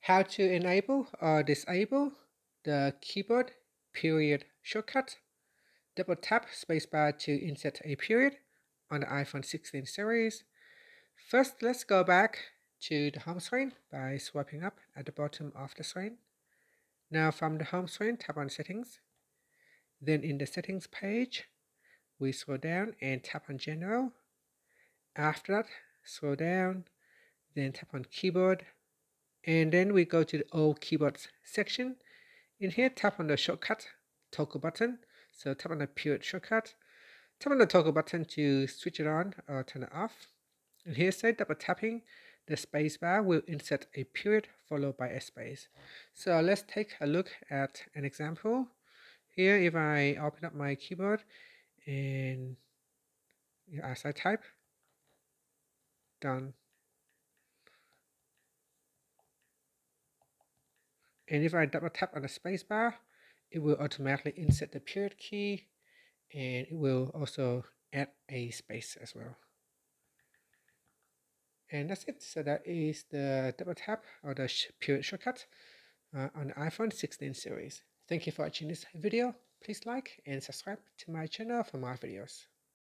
how to enable or disable the keyboard period shortcut. Double tap spacebar to insert a period on the iPhone 16 series. First, let's go back to the home screen by swiping up at the bottom of the screen. Now from the home screen, tap on settings. Then in the settings page, we scroll down and tap on general. After that, scroll down, then tap on keyboard, and then we go to the all keyboard section. In here, tap on the shortcut toggle button. So tap on the period shortcut. Tap on the toggle button to switch it on or turn it off. And here say double tapping the spacebar will insert a period followed by a space. So let's take a look at an example. Here, if I open up my keyboard and as I type, done. And if I double tap on the spacebar, it will automatically insert the period key and it will also add a space as well. And that's it. So that is the double tap or the period shortcut uh, on the iPhone 16 series. Thank you for watching this video. Please like and subscribe to my channel for more videos.